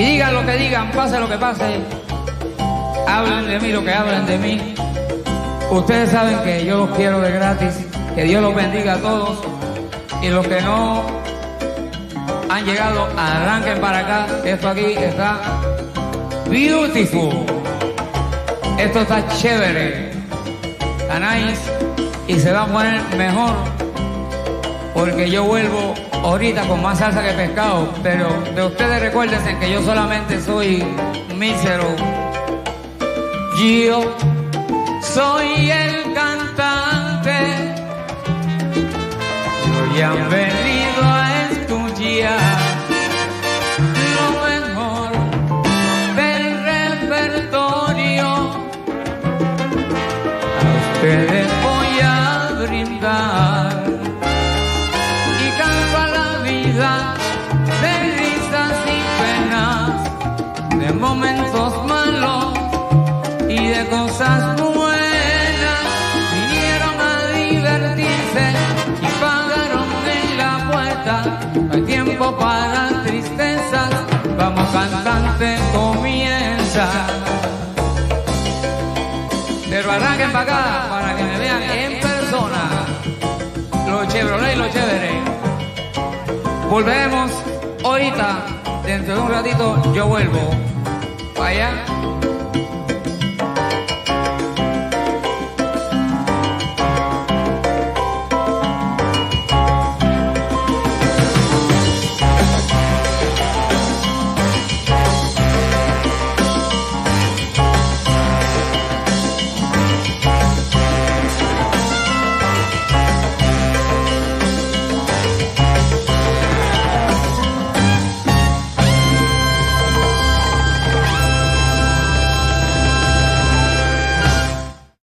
Y digan lo que digan, pase lo que pase. Hablen de mí lo que hablen de mí. Ustedes saben que yo los quiero de gratis. Que Dios los bendiga a todos. Y los que no han llegado, arranquen para acá. Esto aquí está beautiful. Esto está chévere. Está nice. Y se va a poner mejor. Porque yo vuelvo ahorita con más salsa que pescado. Pero de ustedes recuérdense que yo solamente soy mísero. Yo soy el cantante. Hoy han de momentos malos y de cosas buenas. Vinieron a divertirse y pagaron en la puerta. No hay tiempo para tristezas, vamos cantante, comienza. Pero arranquen para acá para que me vean en persona. Los Chevrolet y los chéveres. Volvemos ahorita, dentro de un ratito yo vuelvo. 来呀